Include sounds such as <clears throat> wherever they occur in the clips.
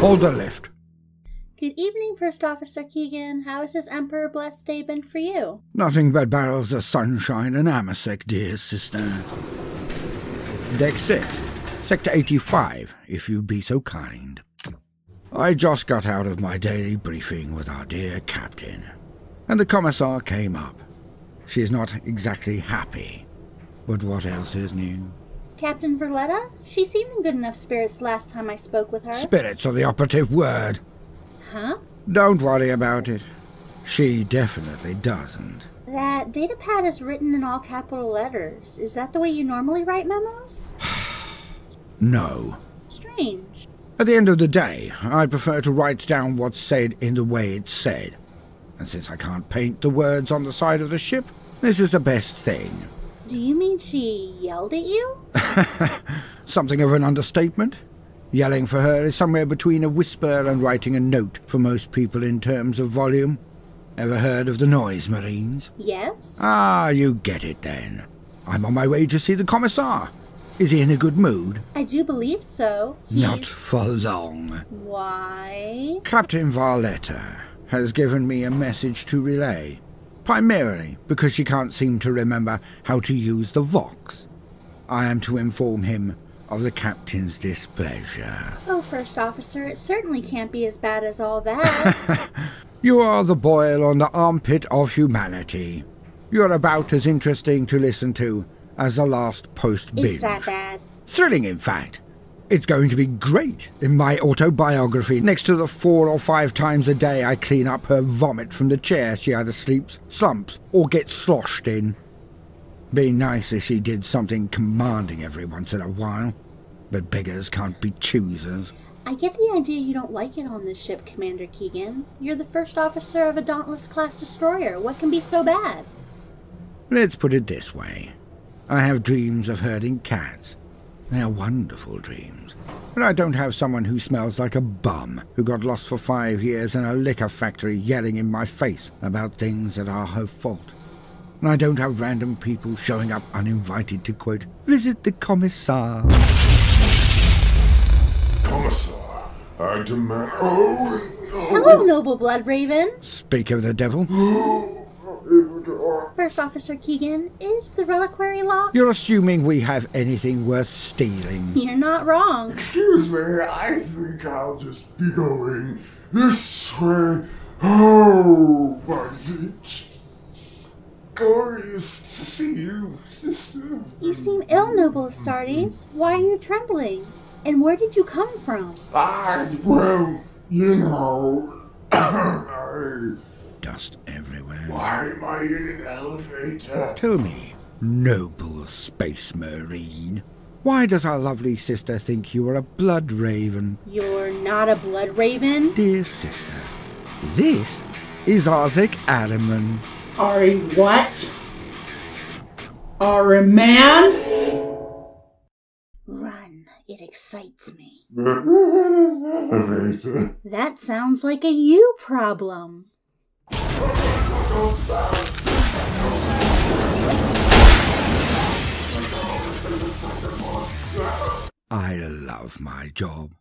Hold the lift. Good evening, First Officer Keegan. How has this Emperor blessed day been for you? Nothing but barrels of sunshine and amasec, dear sister. Deck 6, Sector 85, if you'd be so kind. I just got out of my daily briefing with our dear captain, and the commissar came up. She's not exactly happy, but what else is new? Captain Verletta? She seemed in good enough spirits last time I spoke with her. Spirits are the operative word. huh? Don't worry about it. She definitely doesn't. That datapad is written in all capital letters. Is that the way you normally write memos? <sighs> No. Strange. At the end of the day, I prefer to write down what's said in the way it's said. And since I can't paint the words on the side of the ship, this is the best thing. Do you mean she yelled at you? <laughs> Something of an understatement. Yelling for her is somewhere between a whisper and writing a note for most people in terms of volume. Ever heard of the Noise Marines? Yes. Ah, you get it then. I'm on my way to see the Commissar. Is he in a good mood? I do believe so. Not for long. Why? Captain Varletta has given me a message to relay, primarily because she can't seem to remember how to use the Vox. I am to inform him of the captain's displeasure. Oh, First Officer, it certainly can't be as bad as all that. <laughs> You are the boil on the armpit of humanity. You're about as interesting to listen to as the last post binge. it's that bad. Thrilling, in fact. It's going to be great in my autobiography. Next to the four or five times a day I clean up her vomit from the chair she either sleeps, slumps, or gets sloshed in. Be nice if she did something commanding every once in a while. But beggars can't be choosers. I get the idea you don't like it on this ship, Commander Keegan. You're the first officer of a Dauntless class destroyer. What can be so bad? Let's put it this way. I have dreams of herding cats. They are wonderful dreams. But I don't have someone who smells like a bum who got lost for five years in a liquor factory yelling in my face about things that are her fault. And I don't have random people showing up uninvited to, quote, visit the commissar. Commissar, I demand. Oh, no! Hello, noble blood raven. Speak of the devil. <gasps> <gasps> First Officer Keegan, is the reliquary locked? You're assuming we have anything worth stealing. You're not wrong. Excuse me, I think I'll just be going this way. Oh, Barzich. Glorious to see you, sister. You seem ill, noble Astartes. Why are you trembling? And where did you come from? I, well, you know, <coughs> I, Dust everywhere. why am I in an elevator? Tell me, noble space marine, why does our lovely sister think you are a blood raven? You're not a blood raven? Dear sister, this is Isaac Araman. Are a what? Are a man? Run. It excites me. <laughs> That sounds like a you problem. I love my job.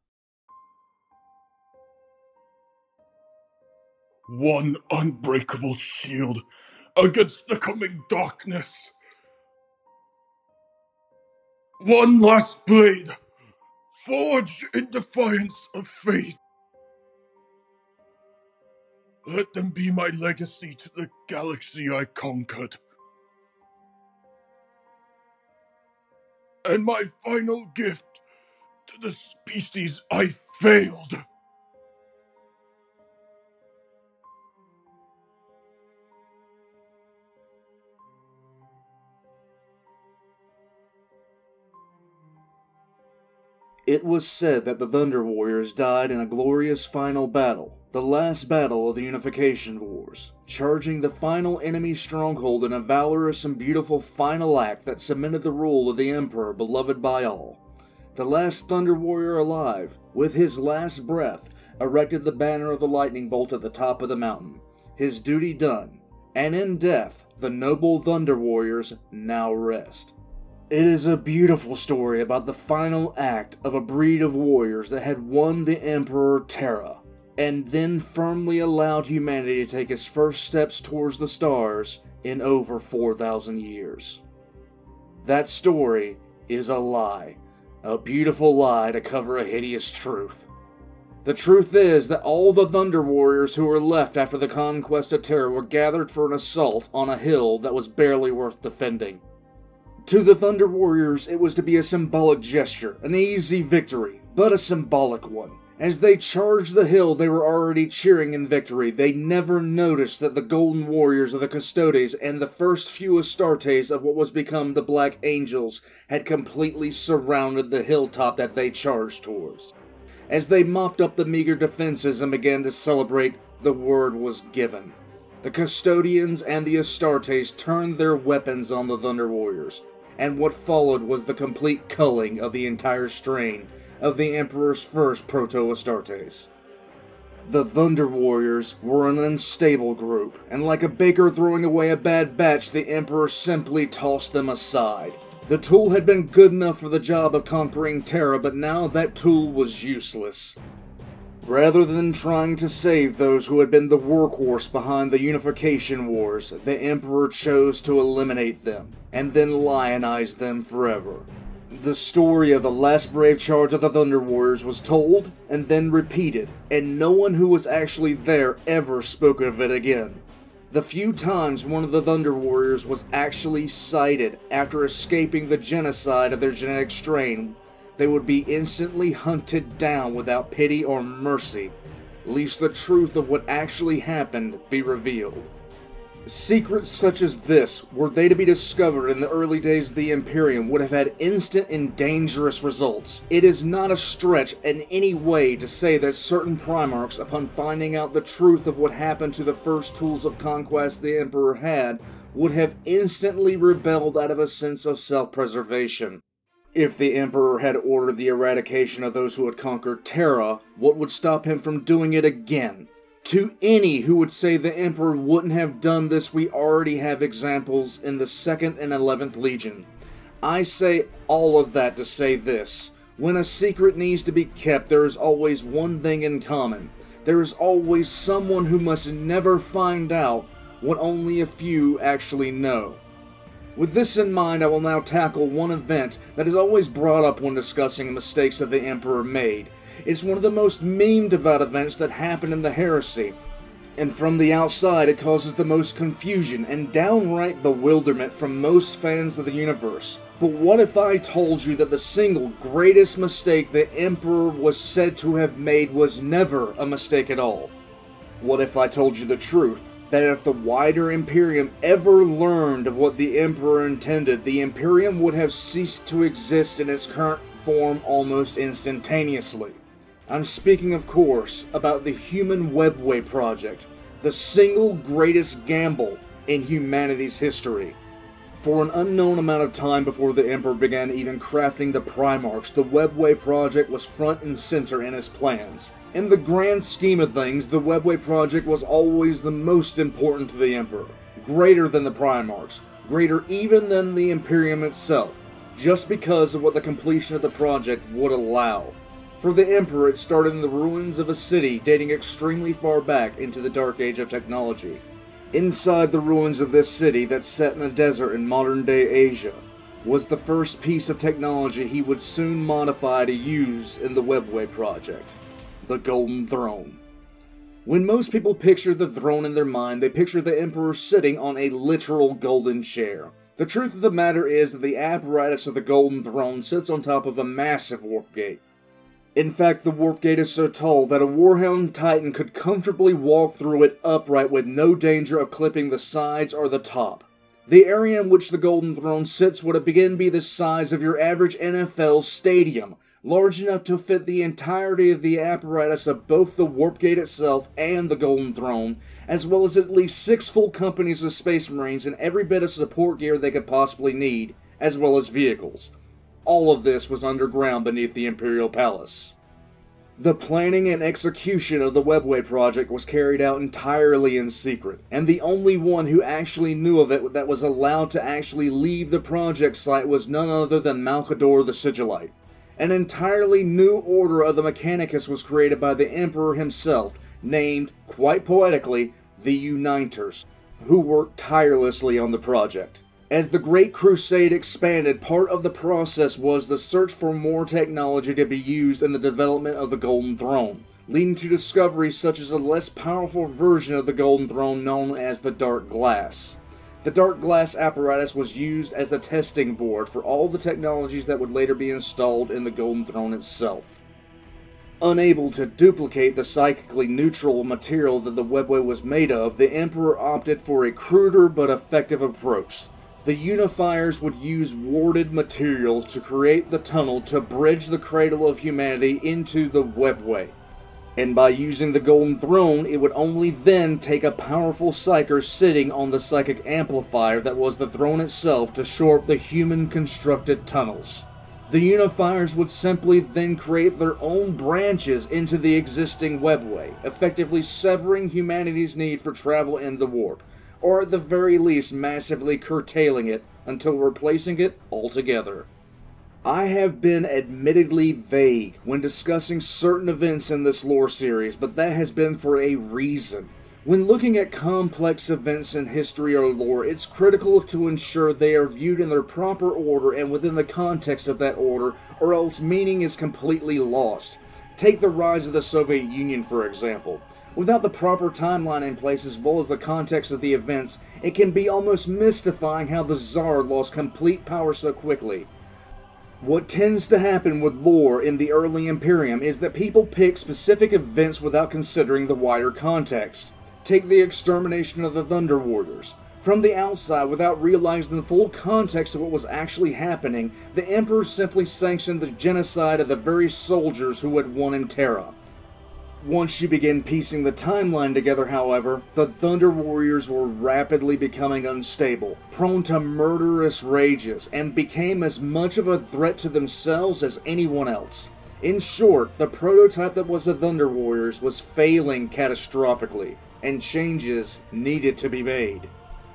One unbreakable shield against the coming darkness. One last blade, forged in defiance of fate. Let them be my legacy to the galaxy I conquered. And my final gift to the species I failed. It was said that the Thunder Warriors died in a glorious final battle, the last battle of the Unification Wars, charging the final enemy stronghold in a valorous and beautiful final act that cemented the rule of the Emperor beloved by all. The last Thunder Warrior alive, with his last breath, erected the banner of the lightning bolt at the top of the mountain, his duty done, and in death the noble Thunder Warriors now rest. It is a beautiful story about the final act of a breed of warriors that had won the Emperor Terra, and then firmly allowed humanity to take its first steps towards the stars in over 4,000 years. That story is a lie, a beautiful lie to cover a hideous truth. The truth is that all the Thunder Warriors who were left after the conquest of Terra were gathered for an assault on a hill that was barely worth defending. To the Thunder Warriors, it was to be a symbolic gesture, an easy victory, but a symbolic one. As they charged the hill, they were already cheering in victory. They never noticed that the Golden Warriors of the Custodes and the first few Astartes of what was become the Black Angels had completely surrounded the hilltop that they charged towards. As they mopped up the meager defenses and began to celebrate, the word was given. The Custodians and the Astartes turned their weapons on the Thunder Warriors, and what followed was the complete culling of the entire strain of the Emperor's first Proto Astartes. The Thunder Warriors were an unstable group, and like a baker throwing away a bad batch, the Emperor simply tossed them aside. The tool had been good enough for the job of conquering Terra, but now that tool was useless. Rather than trying to save those who had been the workhorse behind the Unification Wars, the Emperor chose to eliminate them, and then lionize them forever. The story of the last brave charge of the Thunder Warriors was told and then repeated, and no one who was actually there ever spoke of it again. The few times one of the Thunder Warriors was actually sighted after escaping the genocide of their genetic strain, they would be instantly hunted down without pity or mercy, lest the truth of what actually happened be revealed. Secrets such as this, were they to be discovered in the early days of the Imperium, would have had instant and dangerous results. It is not a stretch in any way to say that certain Primarchs, upon finding out the truth of what happened to the first tools of conquest the Emperor had, would have instantly rebelled out of a sense of self preservation. If the Emperor had ordered the eradication of those who had conquered Terra, what would stop him from doing it again? To any who would say the Emperor wouldn't have done this, we already have examples in the 2nd and 11th Legion. I say all of that to say this. When a secret needs to be kept, there is always one thing in common. There is always someone who must never find out what only a few actually know. With this in mind, I will now tackle one event that is always brought up when discussing the mistakes that the Emperor made. It's one of the most memed about events that happened in the heresy, and from the outside it causes the most confusion and downright bewilderment from most fans of the universe. But what if I told you that the single greatest mistake the Emperor was said to have made was never a mistake at all? What if I told you the truth? that if the wider Imperium ever learned of what the Emperor intended, the Imperium would have ceased to exist in its current form almost instantaneously. I'm speaking, of course, about the Human Webway Project, the single greatest gamble in humanity's history. For an unknown amount of time before the Emperor began even crafting the Primarchs, the Webway Project was front and center in his plans. In the grand scheme of things, the Webway project was always the most important to the Emperor, greater than the Primarchs, greater even than the Imperium itself, just because of what the completion of the project would allow. For the Emperor, it started in the ruins of a city dating extremely far back into the Dark Age of technology. Inside the ruins of this city that's set in a desert in modern day Asia was the first piece of technology he would soon modify to use in the Webway project the Golden Throne. When most people picture the throne in their mind, they picture the Emperor sitting on a literal golden chair. The truth of the matter is that the apparatus of the Golden Throne sits on top of a massive warp gate. In fact, the warp gate is so tall that a Warhound Titan could comfortably walk through it upright with no danger of clipping the sides or the top. The area in which the Golden Throne sits would again be the size of your average NFL stadium, large enough to fit the entirety of the apparatus of both the Warp Gate itself and the Golden Throne, as well as at least six full companies of Space Marines and every bit of support gear they could possibly need, as well as vehicles. All of this was underground beneath the Imperial Palace. The planning and execution of the Webway project was carried out entirely in secret, and the only one who actually knew of it that was allowed to actually leave the project site was none other than Malkador the Sigillite. An entirely new order of the Mechanicus was created by the Emperor himself, named, quite poetically, the Uniters, who worked tirelessly on the project. As the Great Crusade expanded, part of the process was the search for more technology to be used in the development of the Golden Throne, leading to discoveries such as a less powerful version of the Golden Throne known as the Dark Glass. The Dark Glass apparatus was used as a testing board for all the technologies that would later be installed in the Golden Throne itself. Unable to duplicate the psychically neutral material that the webway was made of, the Emperor opted for a cruder but effective approach the unifiers would use warded materials to create the tunnel to bridge the cradle of humanity into the webway. And by using the Golden Throne, it would only then take a powerful psyker sitting on the psychic amplifier that was the throne itself to shore up the human constructed tunnels. The unifiers would simply then create their own branches into the existing webway, effectively severing humanity's need for travel in the warp or at the very least massively curtailing it until replacing it altogether. I have been admittedly vague when discussing certain events in this lore series, but that has been for a reason. When looking at complex events in history or lore, it's critical to ensure they are viewed in their proper order and within the context of that order, or else meaning is completely lost. Take the rise of the Soviet Union, for example. Without the proper timeline in place as well as the context of the events, it can be almost mystifying how the Tsar lost complete power so quickly. What tends to happen with lore in the early Imperium is that people pick specific events without considering the wider context. Take the extermination of the Thunder Warriors. From the outside, without realizing the full context of what was actually happening, the Emperor simply sanctioned the genocide of the very soldiers who had won in Terra. Once you begin piecing the timeline together, however, the Thunder Warriors were rapidly becoming unstable, prone to murderous rages, and became as much of a threat to themselves as anyone else. In short, the prototype that was the Thunder Warriors was failing catastrophically, and changes needed to be made.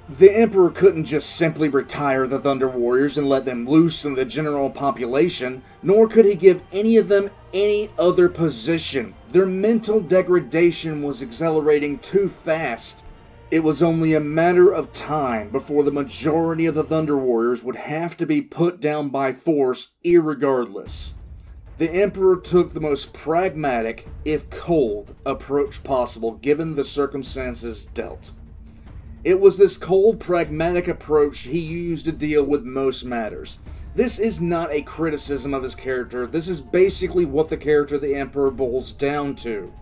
The Emperor couldn't just simply retire the Thunder Warriors and let them loose in the general population, nor could he give any of them any other position. Their mental degradation was accelerating too fast. It was only a matter of time before the majority of the Thunder Warriors would have to be put down by force, irregardless. The Emperor took the most pragmatic, if cold, approach possible given the circumstances dealt. It was this cold, pragmatic approach he used to deal with most matters. This is not a criticism of his character, this is basically what the character of the Emperor boils down to.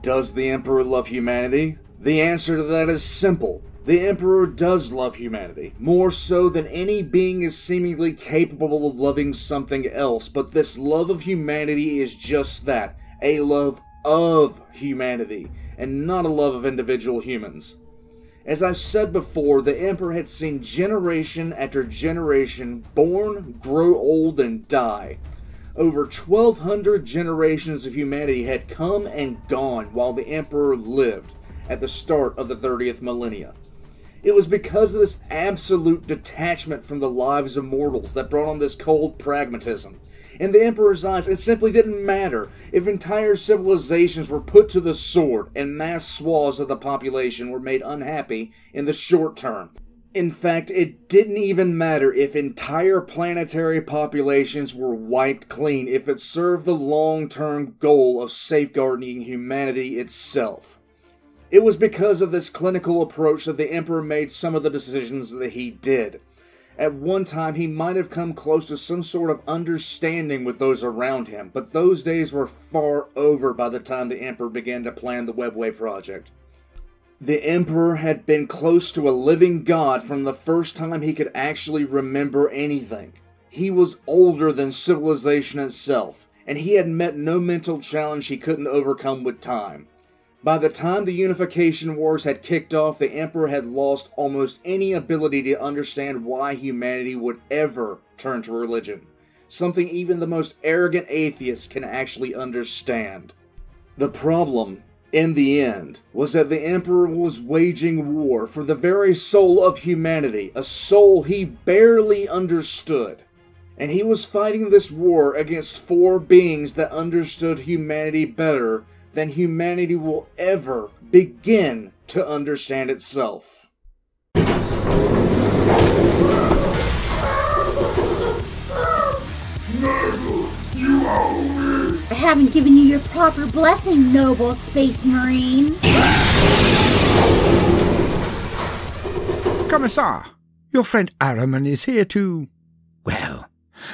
Does the Emperor love humanity? The answer to that is simple. The Emperor does love humanity, more so than any being is seemingly capable of loving something else, but this love of humanity is just that a love of humanity, and not a love of individual humans. As I've said before, the Emperor had seen generation after generation born, grow old, and die. Over 1,200 generations of humanity had come and gone while the Emperor lived at the start of the 30th millennia. It was because of this absolute detachment from the lives of mortals that brought on this cold pragmatism. In the Emperor's eyes, it simply didn't matter if entire civilizations were put to the sword and mass swaths of the population were made unhappy in the short term. In fact, it didn't even matter if entire planetary populations were wiped clean if it served the long term goal of safeguarding humanity itself. It was because of this clinical approach that the Emperor made some of the decisions that he did. At one time, he might have come close to some sort of understanding with those around him, but those days were far over by the time the Emperor began to plan the Webway project. The Emperor had been close to a living god from the first time he could actually remember anything. He was older than civilization itself, and he had met no mental challenge he couldn't overcome with time. By the time the Unification Wars had kicked off, the Emperor had lost almost any ability to understand why humanity would ever turn to religion. something even the most arrogant atheist can actually understand. The problem, in the end, was that the Emperor was waging war for the very soul of humanity, a soul he barely understood. And he was fighting this war against four beings that understood humanity better than humanity will ever begin to understand itself. You owe me! I haven't given you your proper blessing, noble space marine. Commissar, your friend Araman is here to. Well,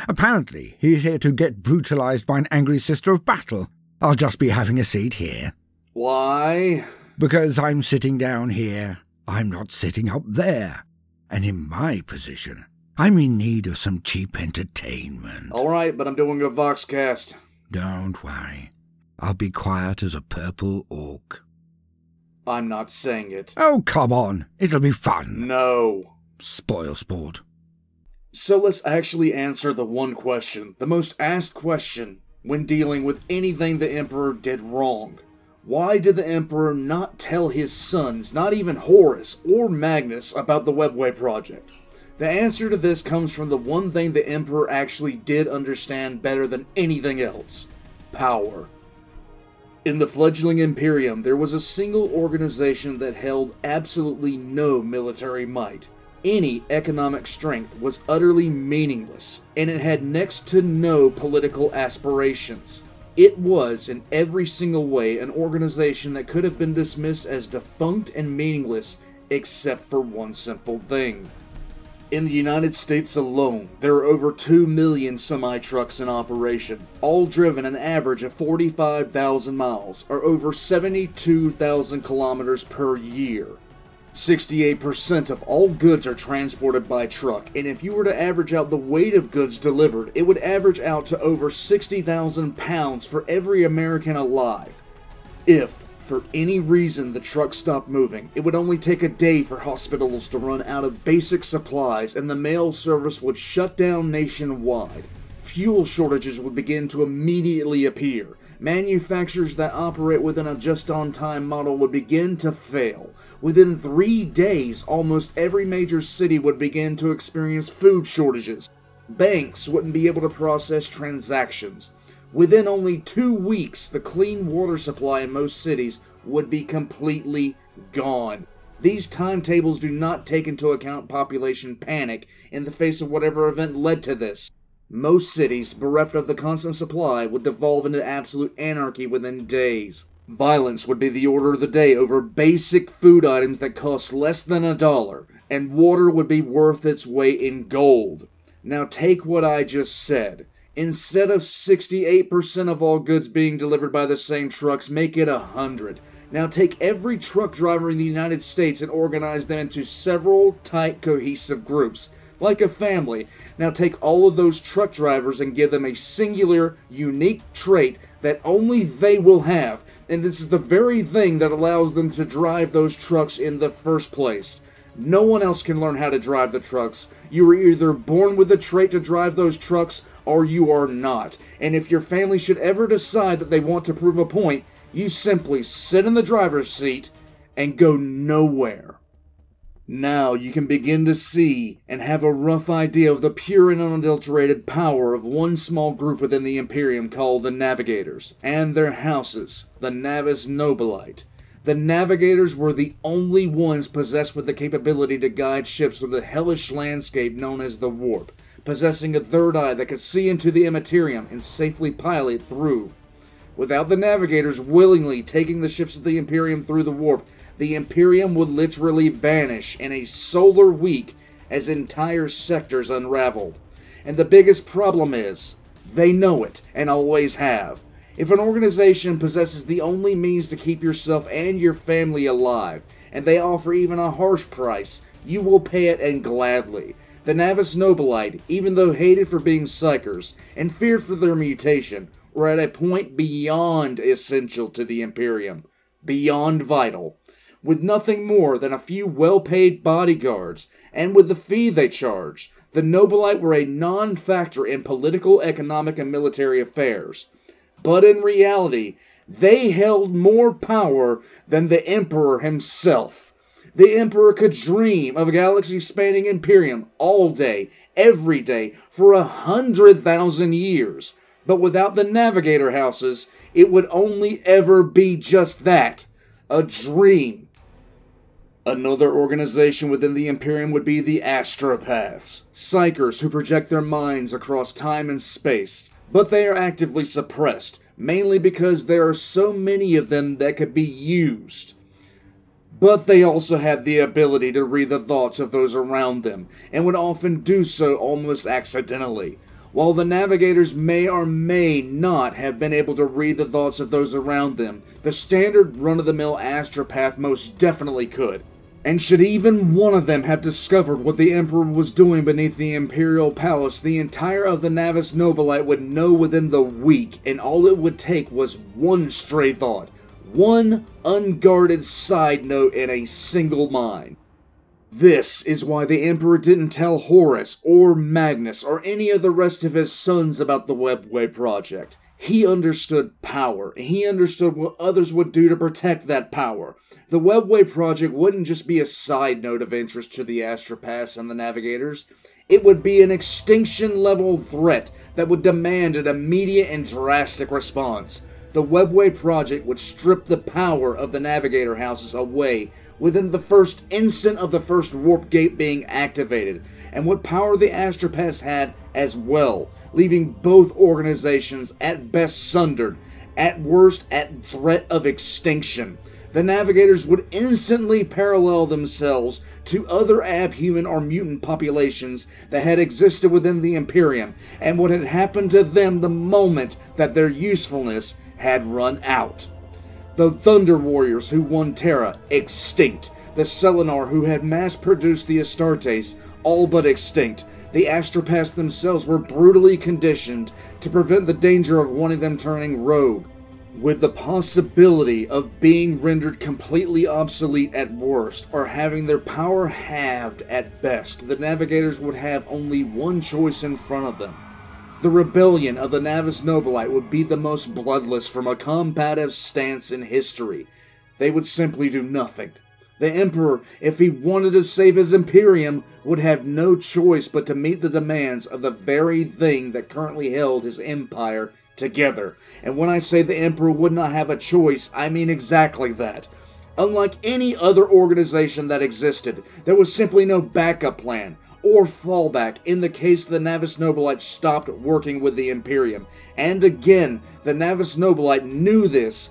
apparently he's here to get brutalized by an angry sister of battle. I'll just be having a seat here. Why? Because I'm sitting down here, I'm not sitting up there. And in my position, I'm in need of some cheap entertainment. Alright, but I'm doing a Voxcast. Don't worry. I'll be quiet as a purple orc. I'm not saying it. Oh, come on. It'll be fun. No. Spoil sport. So let's actually answer the one question, the most asked question when dealing with anything the Emperor did wrong. Why did the Emperor not tell his sons, not even Horus or Magnus, about the Webway project? The answer to this comes from the one thing the Emperor actually did understand better than anything else power. In the fledgling Imperium, there was a single organization that held absolutely no military might. Any economic strength was utterly meaningless, and it had next to no political aspirations. It was, in every single way, an organization that could have been dismissed as defunct and meaningless, except for one simple thing. In the United States alone, there are over 2 million semi trucks in operation, all driven an average of 45,000 miles, or over 72,000 kilometers per year. 68% of all goods are transported by truck, and if you were to average out the weight of goods delivered, it would average out to over 60,000 pounds for every American alive. If, for any reason, the truck stopped moving, it would only take a day for hospitals to run out of basic supplies and the mail service would shut down nationwide. Fuel shortages would begin to immediately appear. Manufacturers that operate within a just on time model would begin to fail. Within three days, almost every major city would begin to experience food shortages. Banks wouldn't be able to process transactions. Within only two weeks, the clean water supply in most cities would be completely gone. These timetables do not take into account population panic in the face of whatever event led to this. Most cities, bereft of the constant supply, would devolve into absolute anarchy within days. Violence would be the order of the day over basic food items that cost less than a dollar, and water would be worth its weight in gold. Now take what I just said. Instead of 68% of all goods being delivered by the same trucks, make it 100. Now take every truck driver in the United States and organize them into several tight cohesive groups, like a family. Now take all of those truck drivers and give them a singular, unique trait that only they will have, and this is the very thing that allows them to drive those trucks in the first place. No one else can learn how to drive the trucks. You are either born with the trait to drive those trucks or you are not. And if your family should ever decide that they want to prove a point, you simply sit in the driver's seat and go nowhere. Now you can begin to see and have a rough idea of the pure and unadulterated power of one small group within the Imperium called the Navigators, and their houses, the Navis Nobilite. The Navigators were the only ones possessed with the capability to guide ships through the hellish landscape known as the Warp, possessing a third eye that could see into the Immaterium and safely pilot through. Without the Navigators willingly taking the ships of the Imperium through the Warp, the Imperium would literally vanish in a solar week as entire sectors unraveled. And the biggest problem is, they know it and always have. If an organization possesses the only means to keep yourself and your family alive, and they offer even a harsh price, you will pay it and gladly. The Navis Nobilite, even though hated for being psykers and feared for their mutation, were at a point beyond essential to the Imperium, beyond vital with nothing more than a few well paid bodyguards, and with the fee they charged, the Nobilite were a non factor in political, economic, and military affairs. But in reality, they held more power than the Emperor himself. The Emperor could dream of a galaxy spanning imperium all day, every day, for a hundred thousand years. But without the navigator houses, it would only ever be just that a dream. Another organization within the Imperium would be the Astropaths, psykers who project their minds across time and space, but they are actively suppressed, mainly because there are so many of them that could be used. But they also had the ability to read the thoughts of those around them, and would often do so almost accidentally. While the navigators may or may not have been able to read the thoughts of those around them, the standard run of the mill astropath most definitely could. And should even one of them have discovered what the Emperor was doing beneath the Imperial Palace, the entire of the Navis Nobilite would know within the week, and all it would take was one stray thought, one unguarded side note in a single mind. This is why the Emperor didn't tell Horus or Magnus or any of the rest of his sons about the Webway project. He understood power, he understood what others would do to protect that power. The Webway project wouldn't just be a side note of interest to the Astropaths and the Navigators. It would be an extinction level threat that would demand an immediate and drastic response. The Webway project would strip the power of the Navigator houses away within the first instant of the first warp gate being activated, and what power the Astropaths had as well, leaving both organizations at best sundered, at worst at threat of extinction. The Navigators would instantly parallel themselves to other abhuman or mutant populations that had existed within the Imperium, and what had happened to them the moment that their usefulness had run out. The Thunder Warriors who won Terra, extinct. The Selenar who had mass produced the Astartes, all but extinct. The Astropaths themselves were brutally conditioned to prevent the danger of one of them turning rogue. With the possibility of being rendered completely obsolete at worst, or having their power halved at best, the Navigators would have only one choice in front of them the rebellion of the Navis Nobilite would be the most bloodless from a combative stance in history. They would simply do nothing. The Emperor, if he wanted to save his Imperium, would have no choice but to meet the demands of the very thing that currently held his empire together. And when I say the Emperor would not have a choice, I mean exactly that. Unlike any other organization that existed, there was simply no backup plan or fallback in the case the Navis Nobilite stopped working with the Imperium. And again, the Navis Nobilite knew this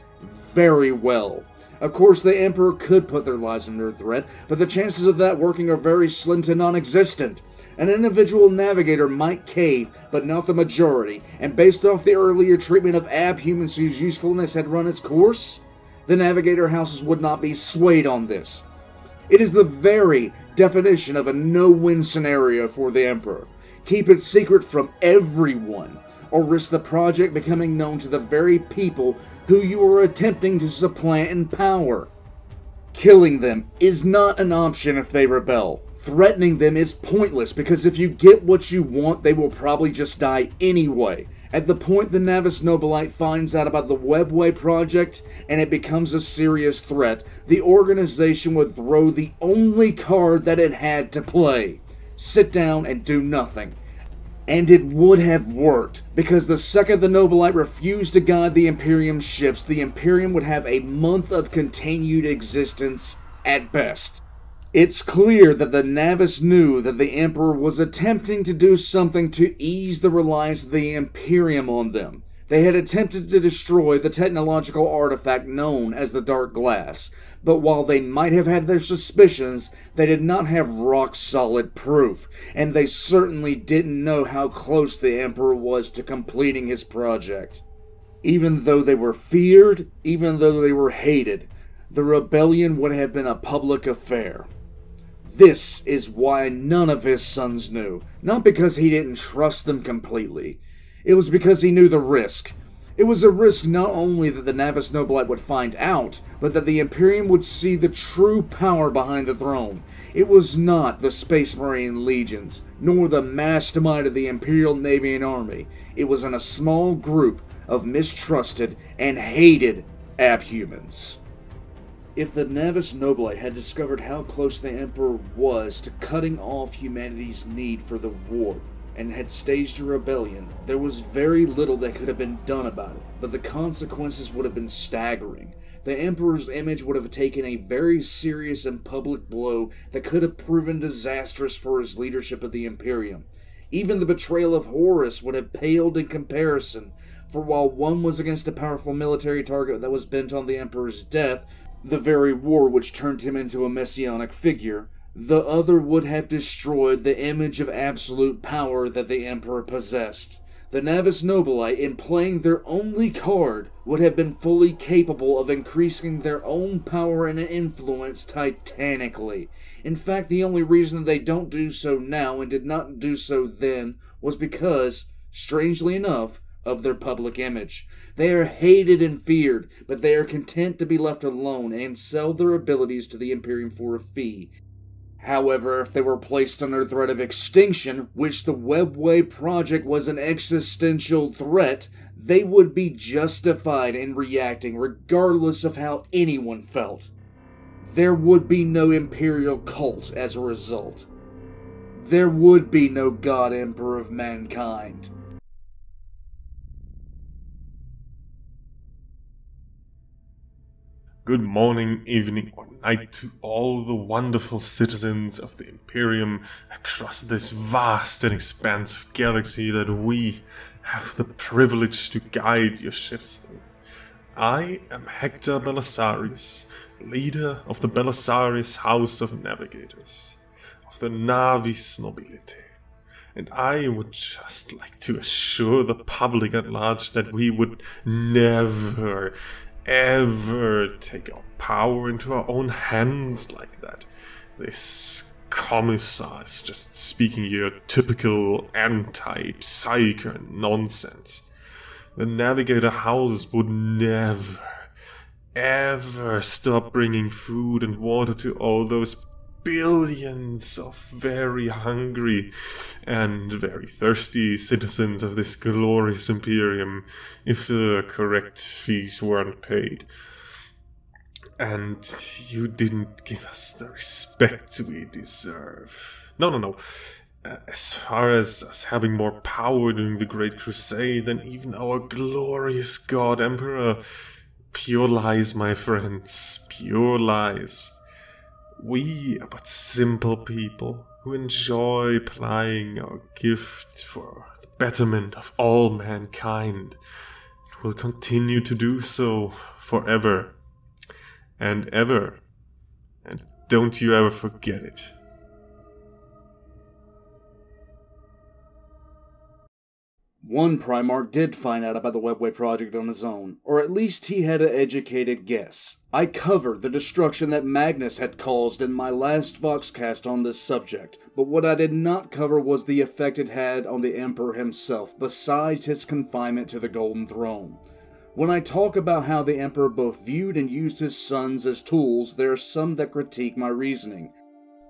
very well. Of course, the Emperor could put their lives under threat, but the chances of that working are very slim to non existent. An individual navigator might cave, but not the majority, and based off the earlier treatment of abhumans whose usefulness had run its course, the navigator houses would not be swayed on this. It is the very definition of a no win scenario for the Emperor. Keep it secret from everyone, or risk the project becoming known to the very people who you are attempting to supplant in power. Killing them is not an option if they rebel. Threatening them is pointless because if you get what you want, they will probably just die anyway. At the point the Navis Nobilite finds out about the Webway project and it becomes a serious threat, the organization would throw the only card that it had to play sit down and do nothing. And it would have worked, because the second the Nobilite refused to guide the Imperium ships, the Imperium would have a month of continued existence at best. It's clear that the Navis knew that the Emperor was attempting to do something to ease the reliance of the Imperium on them. They had attempted to destroy the technological artifact known as the Dark Glass, but while they might have had their suspicions, they did not have rock solid proof, and they certainly didn't know how close the Emperor was to completing his project. Even though they were feared, even though they were hated, the rebellion would have been a public affair. This is why none of his sons knew. Not because he didn't trust them completely. It was because he knew the risk. It was a risk not only that the Navis Nobilite would find out, but that the Imperium would see the true power behind the throne. It was not the Space Marine legions, nor the mastermind of the Imperial Navy and Army. It was in a small group of mistrusted and hated abhumans. If the Navis Nobilite had discovered how close the Emperor was to cutting off humanity's need for the warp, and had staged a rebellion, there was very little that could have been done about it, but the consequences would have been staggering. The Emperor's image would have taken a very serious and public blow that could have proven disastrous for his leadership of the Imperium. Even the betrayal of Horus would have paled in comparison, for while one was against a powerful military target that was bent on the Emperor's death, the very war which turned him into a messianic figure, the other would have destroyed the image of absolute power that the Emperor possessed. The Navis Nobilite, in playing their only card, would have been fully capable of increasing their own power and influence titanically. In fact, the only reason they don't do so now and did not do so then was because, strangely enough, of their public image. They are hated and feared, but they are content to be left alone and sell their abilities to the Imperium for a fee. However, if they were placed under threat of extinction, which the Webway project was an existential threat, they would be justified in reacting regardless of how anyone felt. There would be no imperial cult as a result. There would be no God Emperor of mankind. Good morning, evening, or night to all the wonderful citizens of the Imperium across this vast and expansive galaxy that we have the privilege to guide your ships through. I am Hector Belisarius, leader of the Belisarius House of Navigators, of the Navis Nobilite. And I would just like to assure the public at large that we would never, ever take our power into our own hands like that. This commissar is just speaking your typical anti-psyker nonsense. The Navigator houses would never, ever stop bringing food and water to all those billions of very hungry and very thirsty citizens of this glorious imperium if the correct fees weren't paid. And you didn't give us the respect we deserve. No, no, no. Uh, as far as us having more power during the Great Crusade than even our glorious God Emperor, pure lies, my friends, pure lies. We are but simple people who enjoy plying our gift for the betterment of all mankind and will continue to do so forever and ever. And don't you ever forget it. One Primarch did find out about the Webway project on his own, or at least he had an educated guess. I covered the destruction that Magnus had caused in my last Voxcast on this subject, but what I did not cover was the effect it had on the Emperor himself, besides his confinement to the Golden Throne. When I talk about how the Emperor both viewed and used his sons as tools, there are some that critique my reasoning.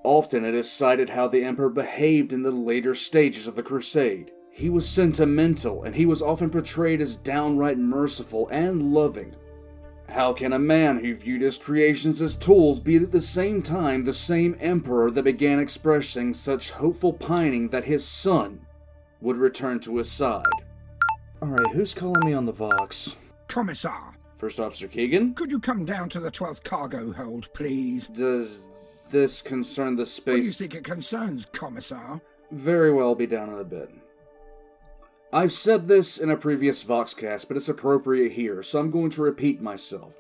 Often it is cited how the Emperor behaved in the later stages of the Crusade. He was sentimental, and he was often portrayed as downright merciful and loving. How can a man who viewed his creations as tools be at the same time the same emperor that began expressing such hopeful pining that his son would return to his side? Alright, who's calling me on the Vox? Commissar, First Officer Keegan? could you come down to the 12th cargo hold, please? Does this concern the What do you space? think it concerns, Commissar? Very well be down in a bit. I've said this in a previous Voxcast, but it's appropriate here, so I'm going to repeat myself.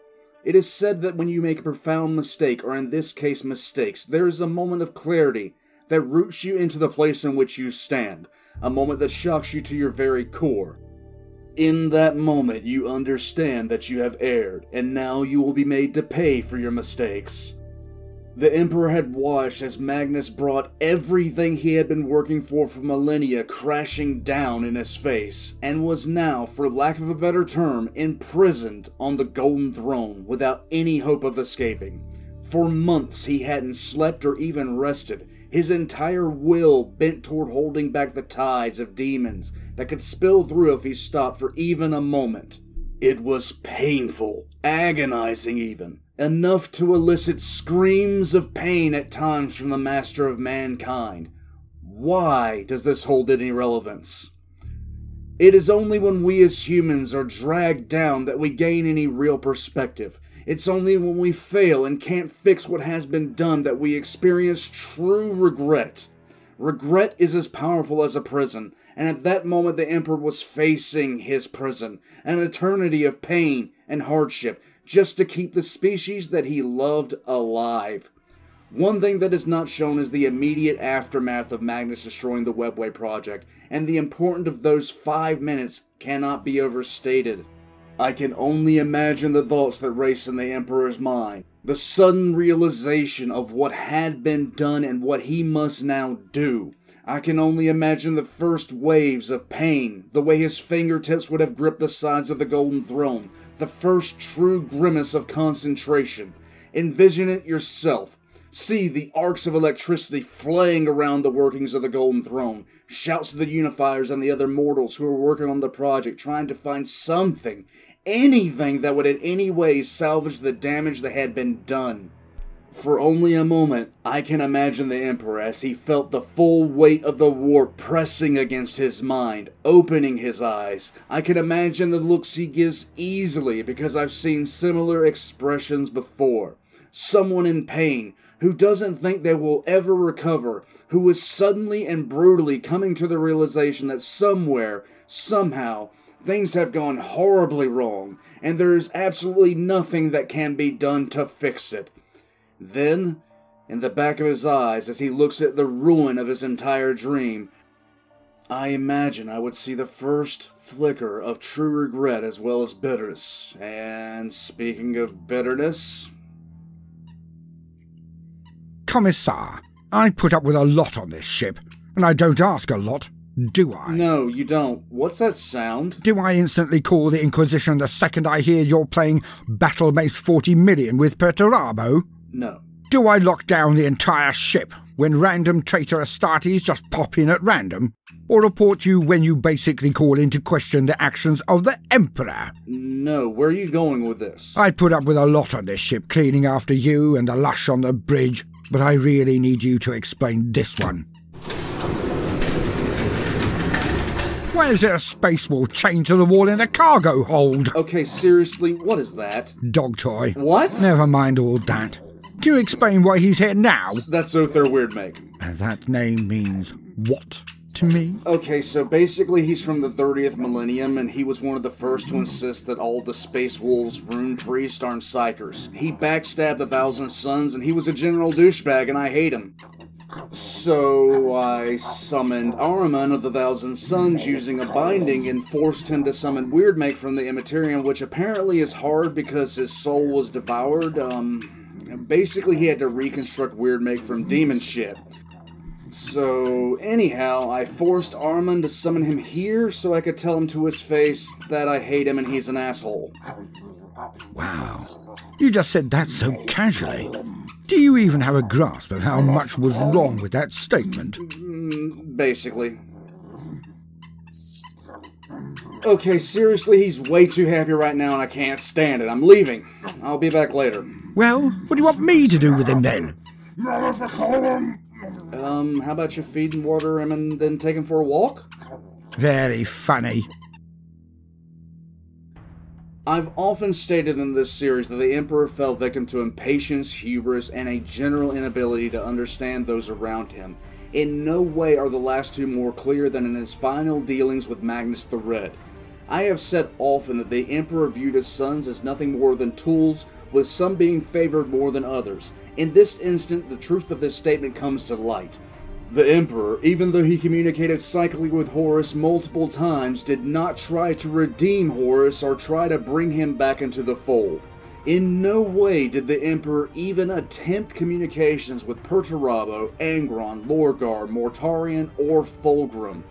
It is said that when you make a profound mistake, or in this case mistakes, there is a moment of clarity that roots you into the place in which you stand, a moment that shocks you to your very core. In that moment, you understand that you have erred, and now you will be made to pay for your mistakes. The Emperor had watched as Magnus brought everything he had been working for for millennia crashing down in his face, and was now, for lack of a better term, imprisoned on the Golden Throne without any hope of escaping. For months he hadn't slept or even rested, his entire will bent toward holding back the tides of demons that could spill through if he stopped for even a moment. It was painful, agonizing even, enough to elicit screams of pain at times from the master of mankind. Why does this hold any relevance? It is only when we as humans are dragged down that we gain any real perspective. It's only when we fail and can't fix what has been done that we experience true regret. Regret is as powerful as a prison, and at that moment the Emperor was facing his prison, an eternity of pain and hardship, just to keep the species that he loved alive. One thing that is not shown is the immediate aftermath of Magnus destroying the Webway project, and the importance of those five minutes cannot be overstated. I can only imagine the thoughts that race in the Emperor's mind. The sudden realization of what had been done and what he must now do. I can only imagine the first waves of pain, the way his fingertips would have gripped the sides of the Golden Throne, the first true grimace of concentration. Envision it yourself. See the arcs of electricity flaying around the workings of the Golden Throne. Shouts to the unifiers and the other mortals who are working on the project, trying to find something, anything that would in any way salvage the damage that had been done. For only a moment, I can imagine the Emperor as he felt the full weight of the war pressing against his mind, opening his eyes. I can imagine the looks he gives easily because I've seen similar expressions before. Someone in pain, who doesn't think they will ever recover, who is suddenly and brutally coming to the realization that somewhere, somehow, things have gone horribly wrong, and there is absolutely nothing that can be done to fix it. Then, in the back of his eyes, as he looks at the ruin of his entire dream, I imagine I would see the first flicker of true regret as well as bitterness. And speaking of bitterness, Commissar, I put up with a lot on this ship, and I don't ask a lot, do I? no, you don't. What's that sound? Do I instantly call the Inquisition the second I hear you're playing Battle Mace 40 million with Perturabo? No. Do I lock down the entire ship when random traitor Astartes just pop in at random? Or report you when you basically call into question the actions of the Emperor? No, where are you going with this? I put up with a lot on this ship cleaning after you and the lush on the bridge, but I really need you to explain this one. Why is there a space wall chained to the wall in the cargo hold? Okay, seriously, what is that? Dog toy. What? Never mind all that. Can you explain why he's here now? That's Ohthere Wyrdmake. And that name means what to me? Okay, so basically he's from the 30th millennium, and he was one of the first to insist that all the Space Wolves rune priests aren't psykers. He backstabbed the Thousand Sons, and he was a general douchebag, and I hate him. So I summoned Ahriman of the Thousand Sons using a binding and forced him to summon Weirdmake from the Immaterium, which apparently is hard because his soul was devoured. Um, basically he had to reconstruct Wyrdmake from demon shit. So, anyhow, I forced Ahriman to summon him here so I could tell him to his face that I hate him and he's an asshole. Wow. You just said that so casually. Do you even have a grasp of how much was wrong with that statement? Mm, basically. Okay, seriously, he's way too happy right now and I can't stand it. I'm leaving. I'll be back later. Well, what do you want me to do with him then? Um, how about you feed and water him and then take him for a walk? Very funny. I've often stated in this series that the Emperor fell victim to impatience, hubris, and a general inability to understand those around him. In no way are the last two more clear than in his final dealings with Magnus the Red. I have said often that the Emperor viewed his sons as nothing more than tools, with some being favored more than others. In this instant, the truth of this statement comes to light. The Emperor, even though he communicated psychically with Horus multiple times, did not try to redeem Horus or try to bring him back into the fold. In no way did the Emperor even attempt communications with Perturabo, Angron, Lorgar, Mortarion, or Fulgrim.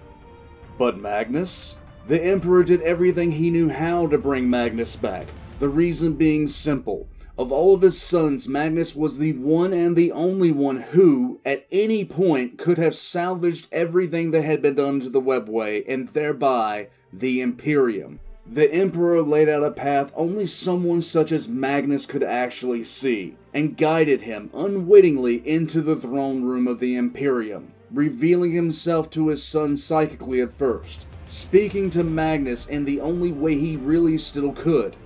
But Magnus? The Emperor did everything he knew how to bring Magnus back. The reason being simple. Of all of his sons, Magnus was the one and the only one who, at any point, could have salvaged everything that had been done to the Webway, and thereby the Imperium. The Emperor laid out a path only someone such as Magnus could actually see, and guided him unwittingly into the throne room of the Imperium, revealing himself to his son psychically at first, speaking to Magnus in the only way he really still could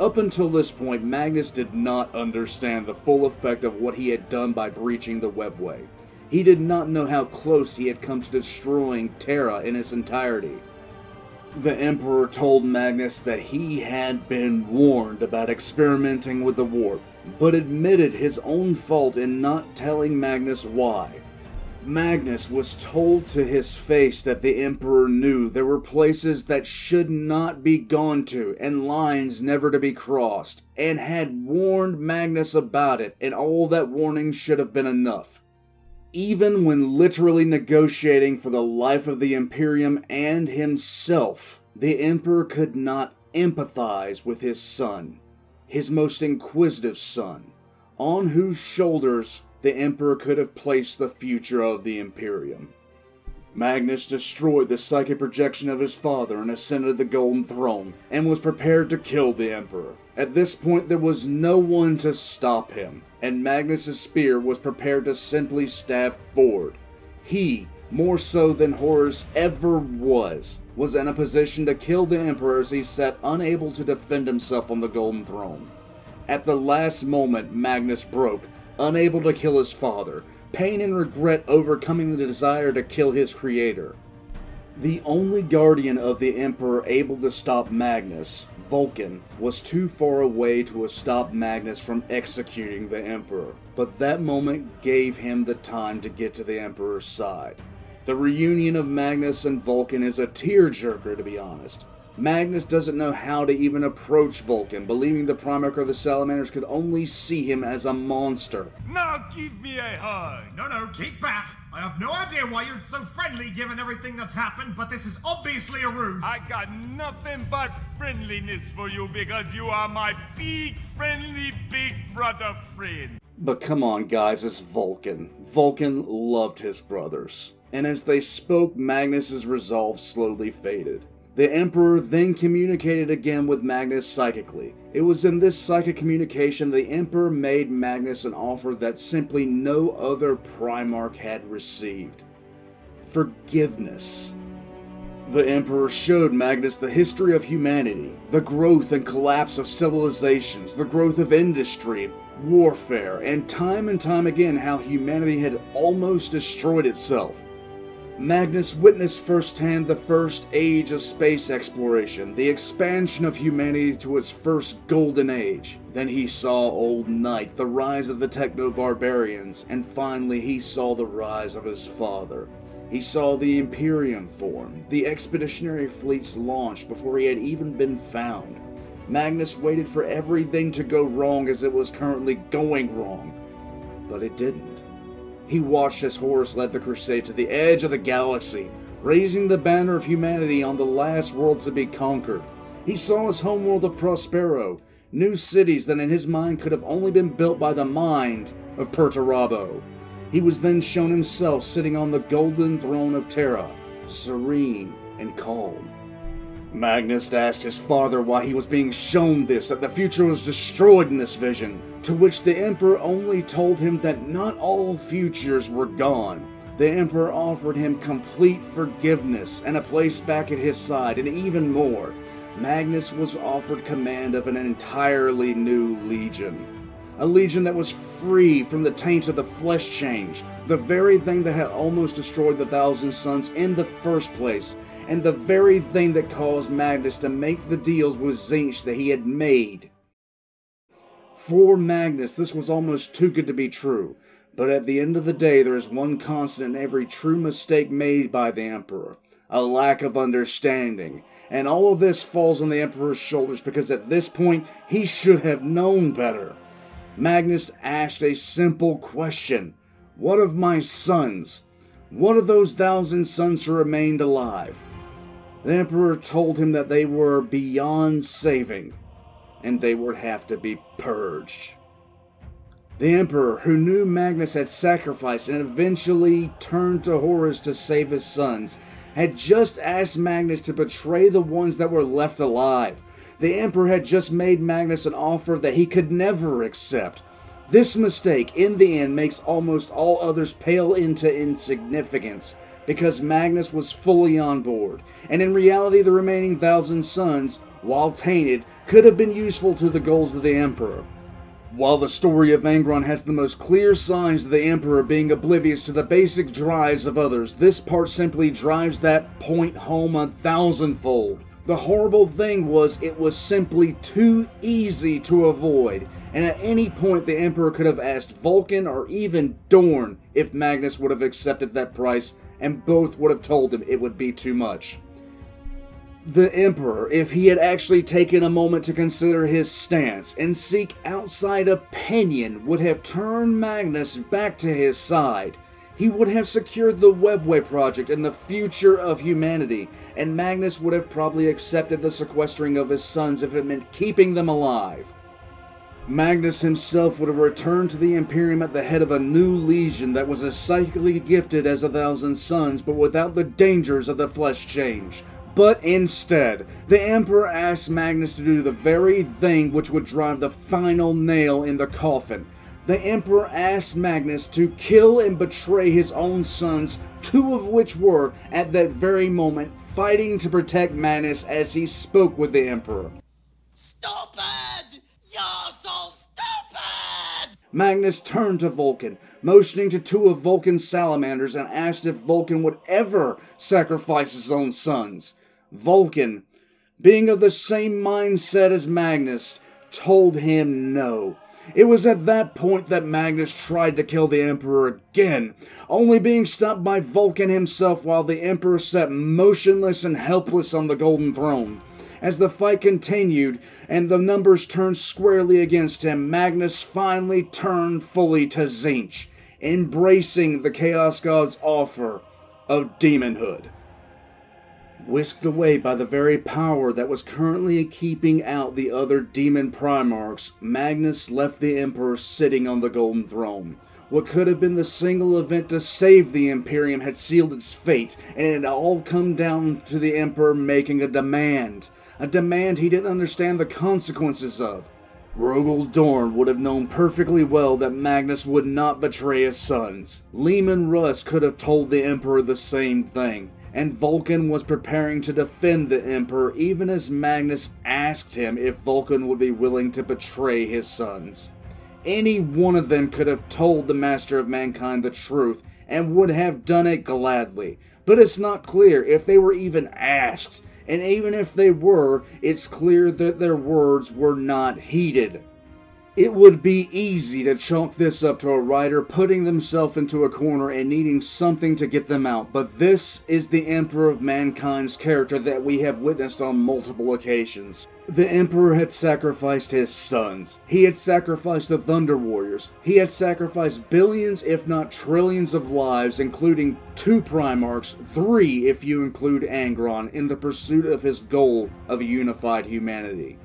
up until this point, Magnus did not understand the full effect of what he had done by breaching the webway. He did not know how close he had come to destroying Terra in its entirety. The Emperor told Magnus that he had been warned about experimenting with the warp, but admitted his own fault in not telling Magnus why. Magnus was told to his face that the Emperor knew there were places that should not be gone to and lines never to be crossed, and had warned Magnus about it, and all that warning should have been enough. Even when literally negotiating for the life of the Imperium and himself, the Emperor could not empathize with his son, his most inquisitive son, on whose shoulders the Emperor could have placed the future of the Imperium. Magnus destroyed the psychic projection of his father and ascended the Golden Throne, and was prepared to kill the Emperor. At this point, there was no one to stop him, and Magnus's spear was prepared to simply stab forward. He, more so than Horus ever was, was in a position to kill the Emperor as he sat unable to defend himself on the Golden Throne. At the last moment, Magnus broke, unable to kill his father, pain and regret overcoming the desire to kill his creator. The only guardian of the Emperor able to stop Magnus, Vulcan, was too far away to stop Magnus from executing the Emperor, but that moment gave him the time to get to the Emperor's side. The reunion of Magnus and Vulcan is a tearjerker, to be honest. Magnus doesn't know how to even approach Vulcan, believing the Primarch of the Salamanders could only see him as a monster. Now give me a hug. No, no, keep back. I have no idea why you're so friendly given everything that's happened, but this is obviously a ruse. I got nothing but friendliness for you because you are my big friendly big brother friend. But come on, guys, it's Vulcan. Vulcan loved his brothers. And as they spoke, Magnus's resolve slowly faded. The Emperor then communicated again with Magnus psychically. It was in this psychic communication the Emperor made Magnus an offer that simply no other Primarch had received forgiveness. The Emperor showed Magnus the history of humanity, the growth and collapse of civilizations, the growth of industry, warfare, and time and time again how humanity had almost destroyed itself. Magnus witnessed firsthand the first age of space exploration, the expansion of humanity to its first golden age. Then he saw Old Night, the rise of the techno barbarians, and finally he saw the rise of his father. He saw the Imperium form, the expeditionary fleets launch before he had even been found. Magnus waited for everything to go wrong as it was currently going wrong, but it didn't. He watched as Horus led the crusade to the edge of the galaxy, raising the banner of humanity on the last world to be conquered. He saw his homeworld of Prospero, new cities that in his mind could have only been built by the mind of Perturabo. He was then shown himself sitting on the golden throne of Terra, serene and calm. Magnus asked his father why he was being shown this, that the future was destroyed in this vision, to which the Emperor only told him that not all futures were gone. The Emperor offered him complete forgiveness and a place back at his side, and even more. Magnus was offered command of an entirely new legion. A legion that was free from the taint of the flesh change, the very thing that had almost destroyed the Thousand Sons in the first place, and the very thing that caused Magnus to make the deals with Tzeentch that he had made. For Magnus, this was almost too good to be true, but at the end of the day, there is one constant in every true mistake made by the Emperor a lack of understanding. And all of this falls on the Emperor's shoulders because at this point he should have known better. Magnus asked a simple question What of my sons? What of those thousand sons who remained alive? The Emperor told him that they were beyond saving, and they would have to be purged. The Emperor, who knew Magnus had sacrificed and eventually turned to Horus to save his sons, had just asked Magnus to betray the ones that were left alive. The Emperor had just made Magnus an offer that he could never accept. This mistake, in the end, makes almost all others pale into insignificance because Magnus was fully on board, and in reality, the remaining thousand sons, while tainted, could have been useful to the goals of the Emperor. While the story of Angron has the most clear signs of the Emperor being oblivious to the basic drives of others, this part simply drives that point home a thousandfold. The horrible thing was, it was simply too easy to avoid, and at any point the Emperor could have asked Vulcan or even Dorn if Magnus would have accepted that price, and both would have told him it would be too much the Emperor, if he had actually taken a moment to consider his stance and seek outside opinion, would have turned Magnus back to his side. He would have secured the Webway project and the future of humanity, and Magnus would have probably accepted the sequestering of his sons if it meant keeping them alive. Magnus himself would have returned to the Imperium at the head of a new legion that was as psychically gifted as a thousand sons, but without the dangers of the flesh change. But instead, the Emperor asked Magnus to do the very thing which would drive the final nail in the coffin. The Emperor asked Magnus to kill and betray his own sons, two of which were, at that very moment, fighting to protect Magnus as he spoke with the Emperor. Stupid! You're so stupid! Magnus turned to Vulcan, motioning to two of Vulcan's salamanders, and asked if Vulcan would ever sacrifice his own sons. Vulcan, being of the same mindset as Magnus, told him no. It was at that point that Magnus tried to kill the Emperor again, only being stopped by Vulcan himself while the Emperor sat motionless and helpless on the Golden Throne. As the fight continued and the numbers turned squarely against him, Magnus finally turned fully to Tzeentch, embracing the Chaos God's offer of demonhood whisked away by the very power that was currently keeping out the other demon Primarchs, Magnus left the Emperor sitting on the Golden Throne. What could have been the single event to save the Imperium had sealed its fate, and it had all come down to the Emperor making a demand. A demand he didn't understand the consequences of. Rogal Dorn would have known perfectly well that Magnus would not betray his sons. Leman Russ could have told the Emperor the same thing and Vulcan was preparing to defend the Emperor even as Magnus asked him if Vulcan would be willing to betray his sons. Any one of them could have told the Master of Mankind the truth and would have done it gladly, but it's not clear if they were even asked, and even if they were, it's clear that their words were not heeded. It would be easy to chalk this up to a writer putting themselves into a corner and needing something to get them out, but this is the Emperor of Mankind's character that we have witnessed on multiple occasions. The Emperor had sacrificed his sons. He had sacrificed the Thunder Warriors. He had sacrificed billions, if not trillions, of lives, including two Primarchs, three if you include Angron, in the pursuit of his goal of a unified humanity.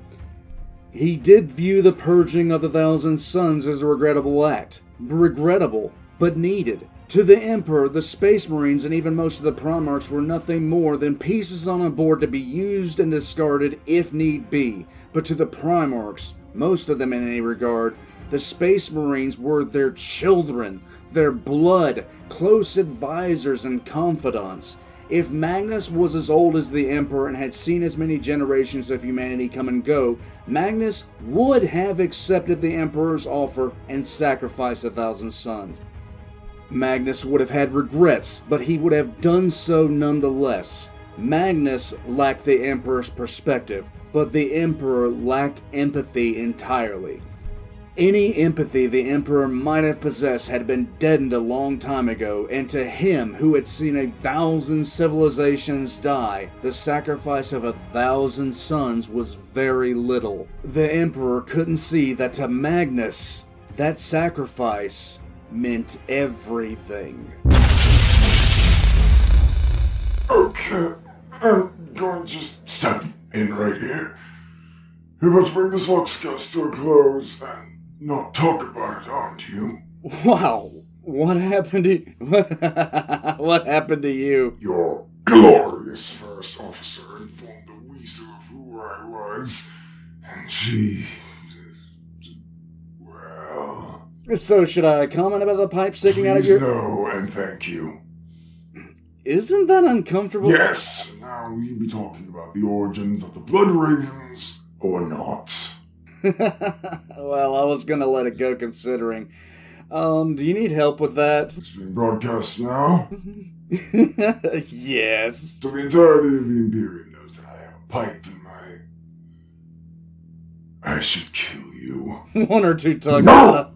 He did view the purging of the Thousand Sons as a regrettable act. Regrettable, but needed. To the Emperor, the Space Marines, and even most of the Primarchs were nothing more than pieces on a board to be used and discarded if need be. But to the Primarchs, most of them in any regard, the Space Marines were their children, their blood, close advisors, and confidants. If Magnus was as old as the Emperor and had seen as many generations of humanity come and go, Magnus would have accepted the Emperor's offer and sacrificed a thousand sons. Magnus would have had regrets, but he would have done so nonetheless. Magnus lacked the Emperor's perspective, but the Emperor lacked empathy entirely. Any empathy the Emperor might have possessed had been deadened a long time ago, and to him, who had seen a thousand civilizations die, the sacrifice of a thousand sons was very little. The Emperor couldn't see that to Magnus, that sacrifice meant everything. Okay, I'm going to just step in right here. You must bring this discuss to a close and not talk about it, aren't you? Wow, what happened to <laughs> what happened to you? Your glorious first officer informed the weasel of who I was, and she. So should I comment about the pipe sticking out of Please your? no, and thank you. Isn't that uncomfortable? Yes, now we'll be talking about the origins of the Blood Ravens, or not. <laughs> well, I was gonna let it go considering. Um, do you need help with that? It's being broadcast now, <laughs> yes. so the entirety of the Imperium knows that I have a pipe in my. I should kill you. <laughs> One or two tugs. No!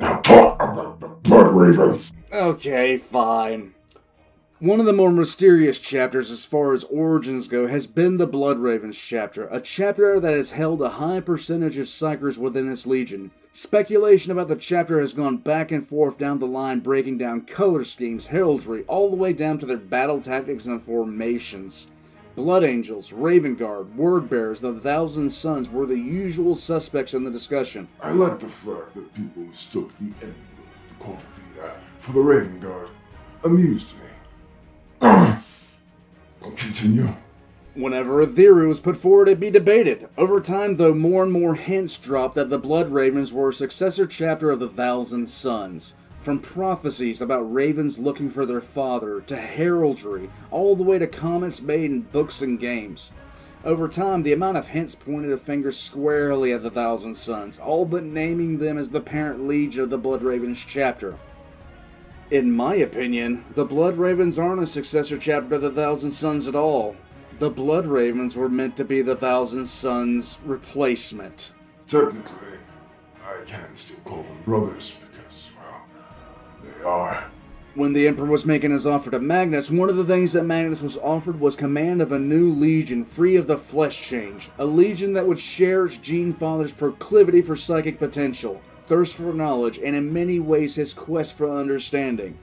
Now talk about the Blood Ravens! Okay, fine. One of the more mysterious chapters as far as origins go has been the Blood Ravens chapter, a chapter that has held a high percentage of psykers within its legion. Speculation about the chapter has gone back and forth down the line, breaking down color schemes, heraldry, all the way down to their battle tactics and formations. Blood Angels, Raven Guard, Word Bearers, the Thousand Sons were the usual suspects in the discussion. I like the fact that people mistook the emblem, the uh, for the Raven Guard. Amused me. <clears throat> I'll Continue. Whenever a theory was put forward, it'd be debated. Over time, though, more and more hints dropped that the Blood Ravens were a successor chapter of the Thousand Sons. From prophecies about ravens looking for their father, to heraldry, all the way to comments made in books and games. Over time, the amount of hints pointed a finger squarely at the Thousand Sons, all but naming them as the parent legion of the Blood Ravens chapter. In my opinion, the Blood Ravens aren't a successor chapter of the Thousand Sons at all. The Blood Ravens were meant to be the Thousand Sons' replacement. Technically, I can still call them brothers are. When the Emperor was making his offer to Magnus, one of the things that Magnus was offered was command of a new legion free of the flesh change. A legion that would share its Gene Father's proclivity for psychic potential, thirst for knowledge, and in many ways his quest for understanding.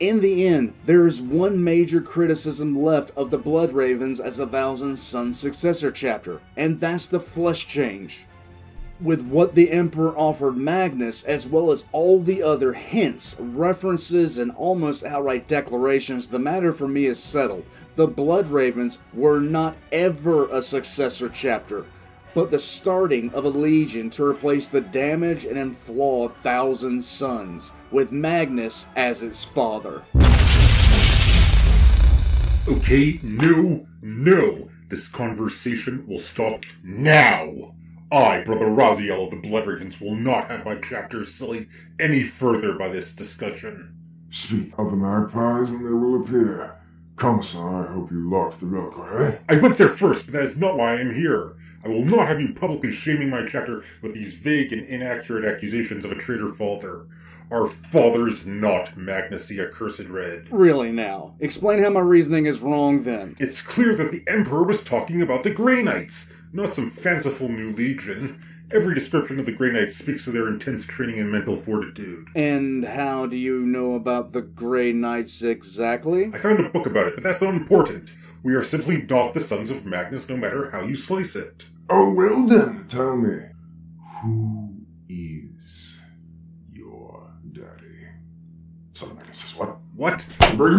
In the end, there is one major criticism left of the Blood Ravens as a Thousand Sons successor chapter, and that's the flesh change. With what the Emperor offered Magnus, as well as all the other hints, references, and almost outright declarations, the matter for me is settled. The Blood Ravens were not ever a successor chapter, but the starting of a legion to replace the damaged and enflawed Thousand Sons, with Magnus as its father. Okay, no, no. This conversation will stop now. I, Brother Raziel of the Blood Ravens, will not have my chapter sullied any further by this discussion. Speak of the magpies and they will appear. Commissar, I hope you locked the reliquary. Eh? I went there first, but that is not why I am here. I will not have you publicly shaming my chapter with these vague and inaccurate accusations of a traitor father. Our father's not Magnus the Accursed Red. Really now. Explain how my reasoning is wrong then. It's clear that the Emperor was talking about the Grey Knights, not some fanciful new legion. Every description of the Grey Knights speaks of their intense training and mental fortitude. And how do you know about the Grey Knights exactly? I found a book about it, but that's not important. We are simply not the sons of Magnus, no matter how you slice it. Oh, well then, tell me, who is your daddy? Son of Magnus says what? What? Bring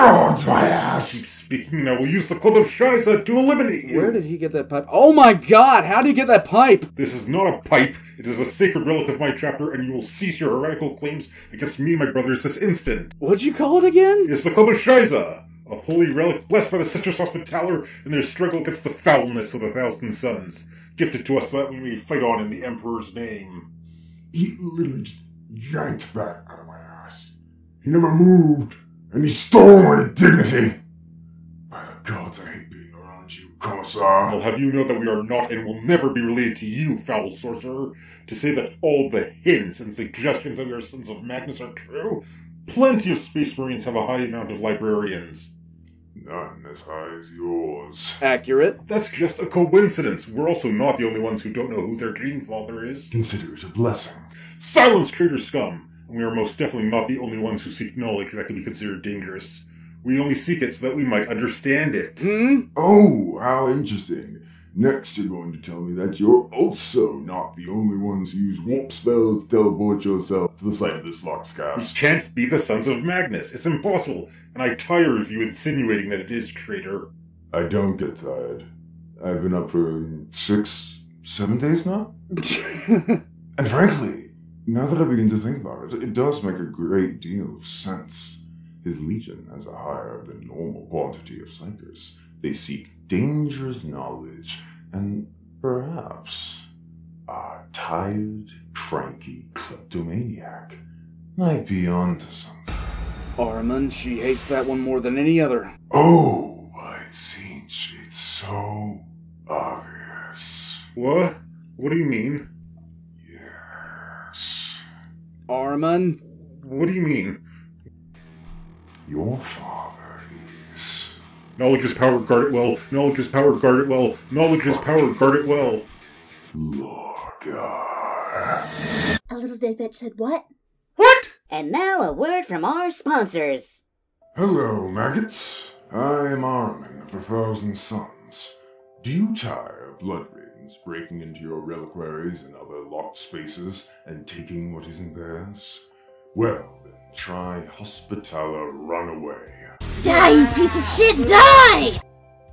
by the my ass! Keep speaking, and I will use the Club of Shiza to eliminate you. Where did he get that pipe? Oh my god, how did he get that pipe? This is not a pipe. It is a sacred relic of my chapter, and you will cease your heretical claims against me and my brothers this instant. What'd you call it again? It's the Club of Shiza, a holy relic blessed by the Sisters Hospitaller in their struggle against the foulness of the Thousand Sons, gifted to us so that we may fight on in the Emperor's name. He literally just yanked that out of my ass. He never moved, and he stole my dignity. By the gods, I hate being around you. Commissar. I'll have you know that we are not and will never be related to you, foul sorcerer. To say that all the hints and suggestions of your Sons of Magnus are true, plenty of Space Marines have a high amount of librarians. None as high as yours. Accurate. That's just a coincidence. We're also not the only ones who don't know who their dream father is. Consider it a blessing. Silence, traitor scum! And we are most definitely not the only ones who seek knowledge that can be considered dangerous. We only seek it so that we might understand it. Hmm? Oh, how interesting. Next, you're going to tell me that you're also not the only ones who use warp spells to teleport yourself to the site of this We Voxcast. can't be the Sons of Magnus. It's impossible, and I tire of you insinuating that it is, traitor. I don't get tired. I've been up for six, seven days now? <laughs> And frankly, now that I begin to think about it, it does make a great deal of sense. His legion has a higher than normal quantity of psykers. They seek dangerous knowledge, and perhaps a tired, cranky kleptomaniac might be onto something. Ahriman, she hates that one more than any other. Oh, by Tzeentch, it's so obvious. What? What do you mean? Yes. Ahriman? What do you mean? Your father is. Knowledge is power, guard it well. Knowledge is power, guard it well. Knowledge is power, guard it well. Lorgar. A little dead bitch said what? What? And now a word from our sponsors. Hello, maggots. I am Ahriman of the Thousand Sons. Do you tire of blood ravens breaking into your reliquaries and other locked spaces and taking what isn't theirs? Well, then try Hospitaler Runaway. Die, you piece of shit, die!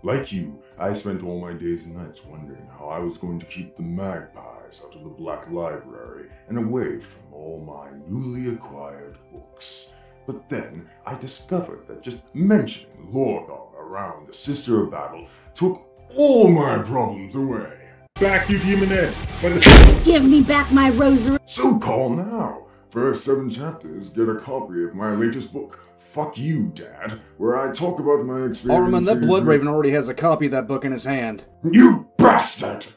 Like you, I spent all my days and nights wondering how I was going to keep the magpies out of the Black Library and away from all my newly acquired books. But then I discovered that just mentioning Lorgar around the Sister of Battle took all my problems away. Back, you demonette! By the Give me back my rosary. So call now. First seven chapters get a copy of my latest book, Fuck You, Dad, where I talk about my experiences. Ahriman, that Blood with- Raven already has a copy of that book in his hand. You bastard!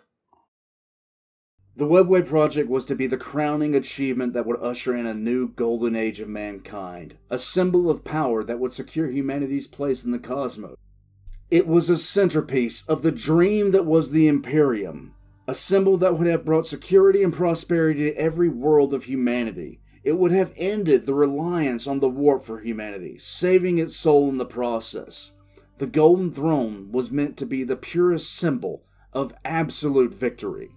The Webway Project was to be the crowning achievement that would usher in a new golden age of mankind, a symbol of power that would secure humanity's place in the cosmos. It was a centerpiece of the dream that was the Imperium, a symbol that would have brought security and prosperity to every world of humanity. It would have ended the reliance on the warp for humanity, saving its soul in the process. The Golden Throne was meant to be the purest symbol of absolute victory.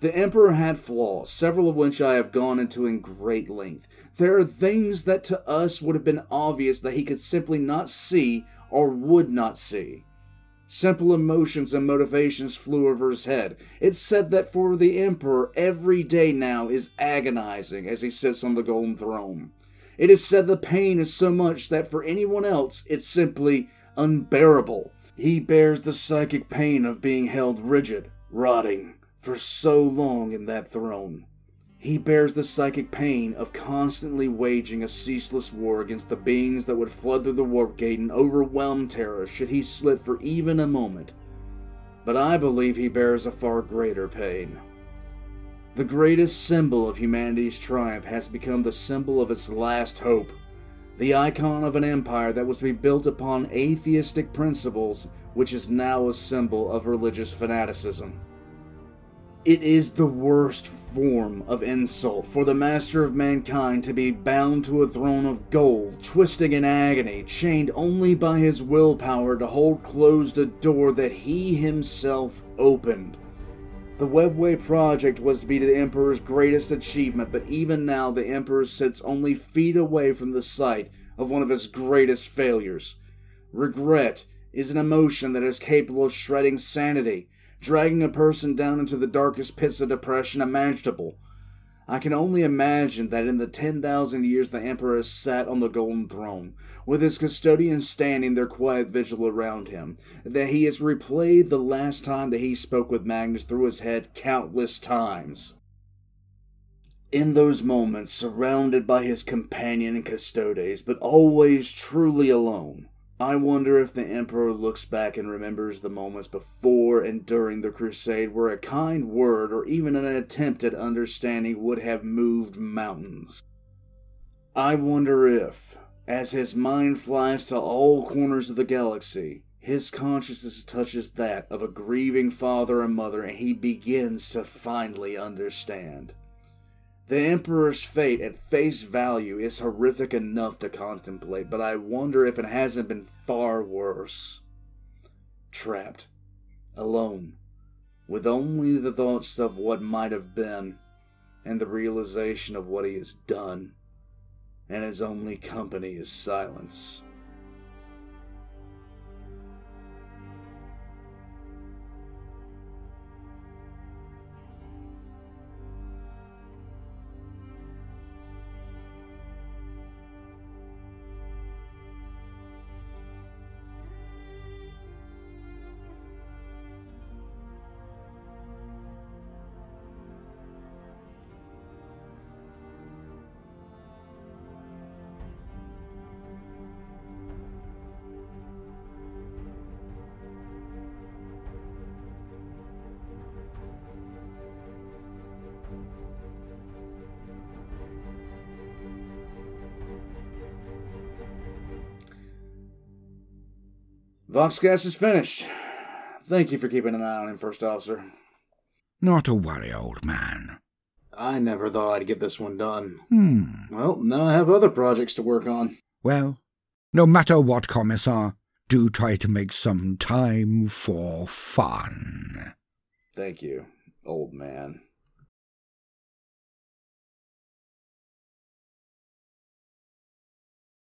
The Emperor had flaws, several of which I have gone into in great length. There are things that to us would have been obvious that he could simply not see or would not see. Simple emotions and motivations flew over his head. It's said that for the Emperor, every day now is agonizing as he sits on the Golden Throne. It is said the pain is so much that for anyone else, it's simply unbearable. He bears the psychic pain of being held rigid, rotting, for so long in that throne. He bears the psychic pain of constantly waging a ceaseless war against the beings that would flood through the warp gate and overwhelm Terra should he slip for even a moment. But I believe he bears a far greater pain. The greatest symbol of humanity's triumph has become the symbol of its last hope. The icon of an empire that was to be built upon atheistic principles, which is now a symbol of religious fanaticism. It is the worst form of insult for the master of mankind to be bound to a throne of gold, twisting in agony, chained only by his willpower to hold closed a door that he himself opened. The Webway project was to be the Emperor's greatest achievement, but even now the Emperor sits only feet away from the site of one of his greatest failures. Regret is an emotion that is capable of shredding sanity, dragging a person down into the darkest pits of depression imaginable. I can only imagine that in the 10,000 years the Emperor sat on the Golden Throne, with his custodians standing their quiet vigil around him, that he has replayed the last time that he spoke with Magnus through his head countless times. In those moments, surrounded by his companion and custodes, but always truly alone, I wonder if the Emperor looks back and remembers the moments before and during the crusade where a kind word or even an attempt at understanding would have moved mountains. I wonder if, as his mind flies to all corners of the galaxy, his consciousness touches that of a grieving father and mother and he begins to finally understand. The Emperor's fate at face value is horrific enough to contemplate, but I wonder if it hasn't been far worse. Trapped, alone, with only the thoughts of what might have been, and the realization of what he has done, and his only company is silence. Voxcast is finished. Thank you for keeping an eye on him, First Officer. Not to worry, old man. I never thought I'd get this one done. Hmm. Well, now I have other projects to work on. Well, no matter what, Commissar, do try to make some time for fun. Thank you, old man.